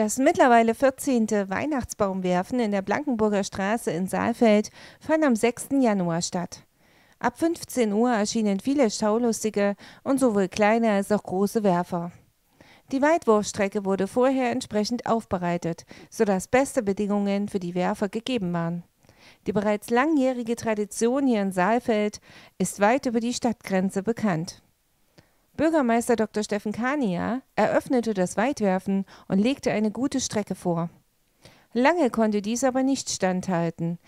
Das mittlerweile 14. Weihnachtsbaumwerfen in der Blankenburger Straße in Saalfeld fand am 6. Januar statt. Ab 15 Uhr erschienen viele Schaulustige und sowohl kleine als auch große Werfer. Die Weitwurfstrecke wurde vorher entsprechend aufbereitet, sodass beste Bedingungen für die Werfer gegeben waren. Die bereits langjährige Tradition hier in Saalfeld ist weit über die Stadtgrenze bekannt. Bürgermeister Dr. Steffen Kania eröffnete das Weitwerfen und legte eine gute Strecke vor. Lange konnte dies aber nicht standhalten,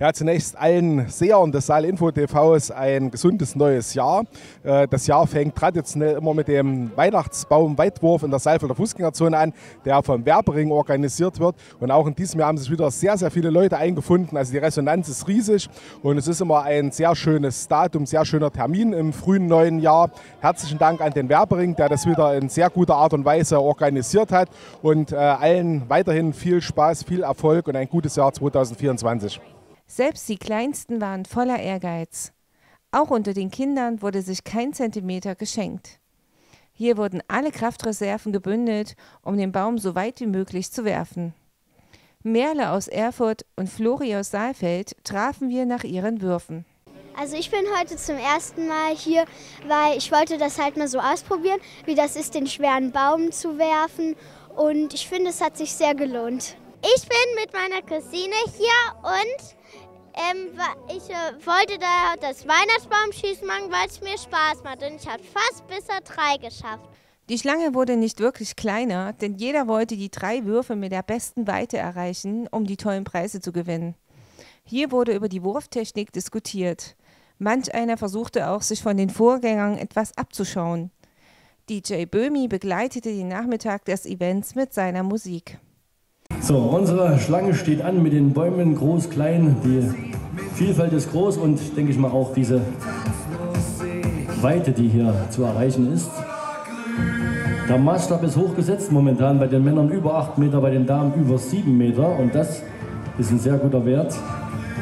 ja, zunächst allen Sehern des Saal Info TVs ein gesundes neues Jahr. Äh, das Jahr fängt traditionell immer mit dem Weihnachtsbaum-Weitwurf in der Saalfelder Fußgängerzone an, der vom Werbering organisiert wird. Und auch in diesem Jahr haben sich wieder sehr, sehr viele Leute eingefunden. Also die Resonanz ist riesig und es ist immer ein sehr schönes Datum, sehr schöner Termin im frühen neuen Jahr. Herzlichen Dank an den Werbering, der das wieder in sehr guter Art und Weise organisiert hat. Und äh, allen weiterhin viel Spaß, viel Erfolg und ein gutes Jahr 2024. Selbst die Kleinsten waren voller Ehrgeiz. Auch unter den Kindern wurde sich kein Zentimeter geschenkt. Hier wurden alle Kraftreserven gebündelt, um den Baum so weit wie möglich zu werfen. Merle aus Erfurt und Flori aus Saalfeld trafen wir nach ihren Würfen. Also ich bin heute zum ersten Mal hier, weil ich wollte das halt mal so ausprobieren, wie das ist, den schweren Baum zu werfen. Und ich finde, es hat sich sehr gelohnt. Ich bin mit meiner Cousine hier und ähm, ich äh, wollte da das Weihnachtsbaumschießen machen, weil es mir Spaß macht. Und ich habe fast bis zur drei geschafft. Die Schlange wurde nicht wirklich kleiner, denn jeder wollte die drei Würfe mit der besten Weite erreichen, um die tollen Preise zu gewinnen. Hier wurde über die Wurftechnik diskutiert. Manch einer versuchte auch, sich von den Vorgängern etwas abzuschauen. DJ Böhmi begleitete den Nachmittag des Events mit seiner Musik. So, unsere Schlange steht an mit den Bäumen, groß, klein. Die Vielfalt ist groß und denke ich mal auch diese Weite, die hier zu erreichen ist. Der Maßstab ist hochgesetzt momentan bei den Männern über 8 Meter, bei den Damen über 7 Meter und das ist ein sehr guter Wert.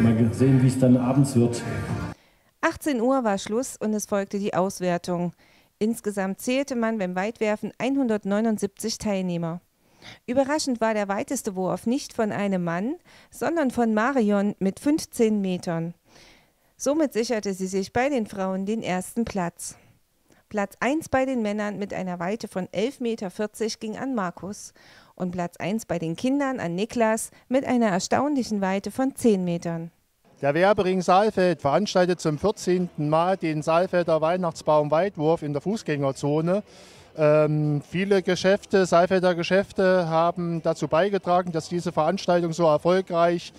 Mal sehen, wie es dann abends wird. 18 Uhr war Schluss und es folgte die Auswertung. Insgesamt zählte man beim Weitwerfen 179 Teilnehmer. Überraschend war der weiteste Wurf nicht von einem Mann, sondern von Marion mit 15 Metern. Somit sicherte sie sich bei den Frauen den ersten Platz. Platz 1 bei den Männern mit einer Weite von 11,40 Meter ging an Markus und Platz 1 bei den Kindern an Niklas mit einer erstaunlichen Weite von 10 Metern. Der Werbering Saalfeld veranstaltet zum 14. Mal den Saalfelder Weihnachtsbaum-Weitwurf in der Fußgängerzone. Ähm, viele Geschäfte, Seifelder Geschäfte haben dazu beigetragen, dass diese Veranstaltung so erfolgreich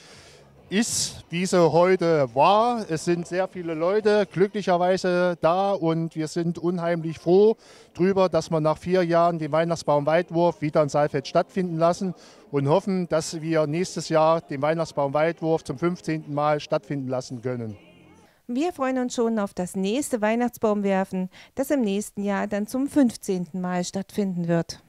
ist, wie sie heute war. Es sind sehr viele Leute glücklicherweise da und wir sind unheimlich froh darüber, dass wir nach vier Jahren den Weihnachtsbaum-Weitwurf wieder in Saalfeld stattfinden lassen und hoffen, dass wir nächstes Jahr den Weihnachtsbaum-Weitwurf zum 15. Mal stattfinden lassen können. Wir freuen uns schon auf das nächste Weihnachtsbaumwerfen, das im nächsten Jahr dann zum 15. Mal stattfinden wird.